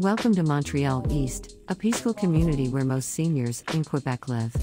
Welcome to Montreal East, a peaceful community where most seniors in Quebec live.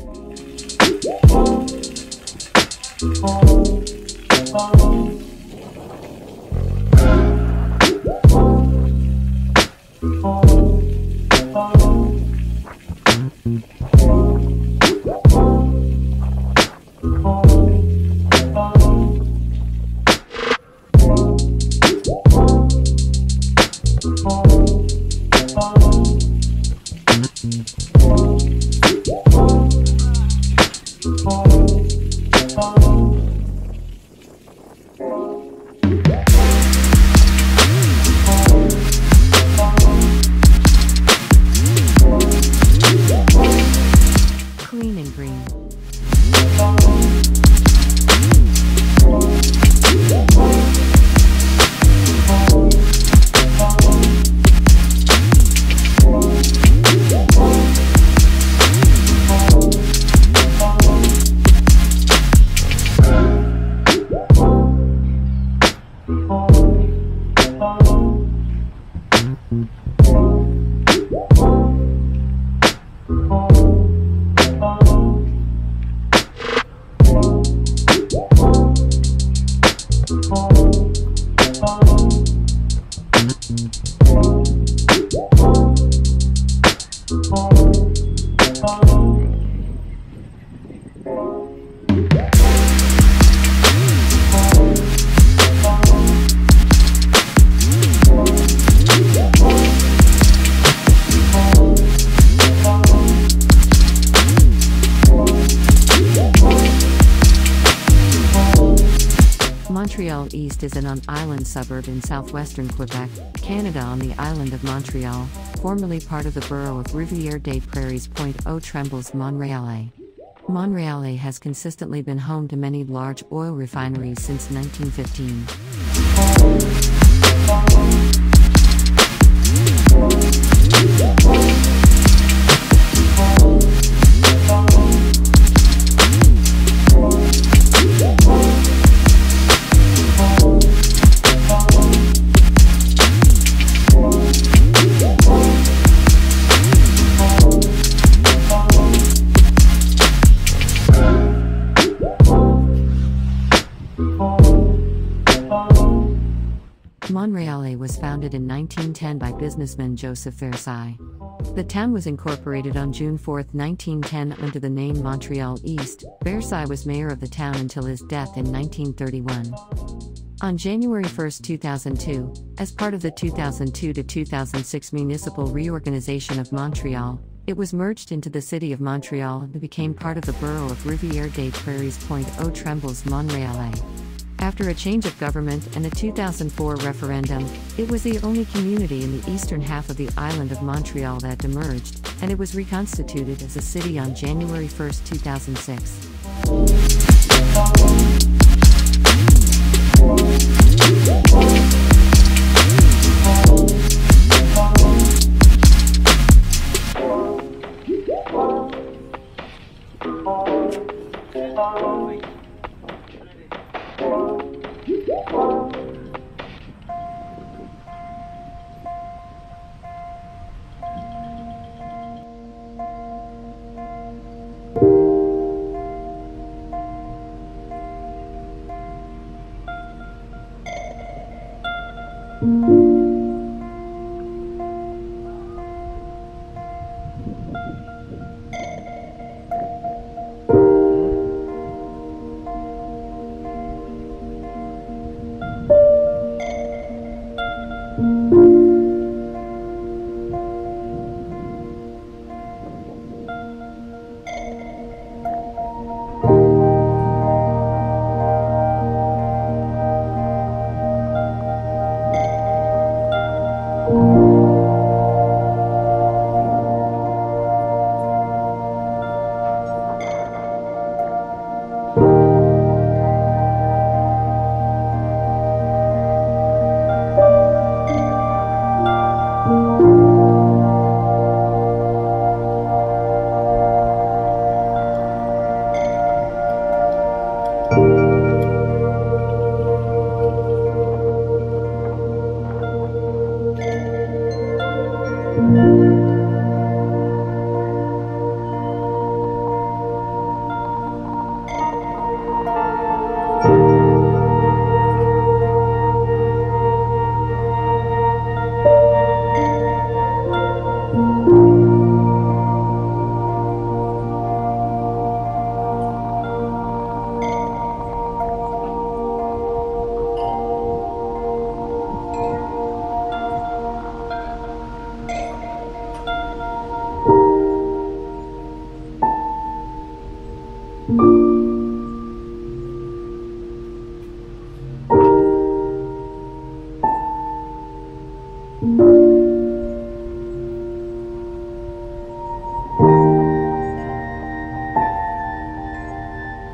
Clean Mm-hmm. Montreal East is an island suburb in southwestern Quebec, Canada on the island of Montreal, formerly part of the borough of Rivière des Prairies. Point aux Trembles, Montréal-Est. Montréal-Est has consistently been home to many large oil refineries since 1915. Founded in 1910 by businessman Joseph Versailles. The town was incorporated on June 4, 1910, under the name Montreal East. Versailles was mayor of the town until his death in 1931. On January 1, 2002, as part of the 2002 to 2006 municipal reorganization of Montreal, it was merged into the city of Montreal and became part of the borough of Rivière des Prairies. Point Trembles, Montréal-Est. After a change of government and a 2004 referendum, it was the only community in the eastern half of the island of Montreal that emerged, and it was reconstituted as a city on January 1, 2006.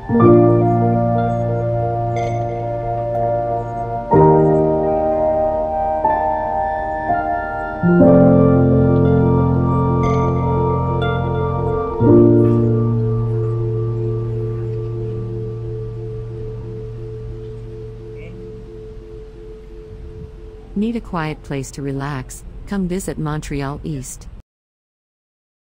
Need a quiet place to relax? Come visit Montreal East.